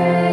Amen.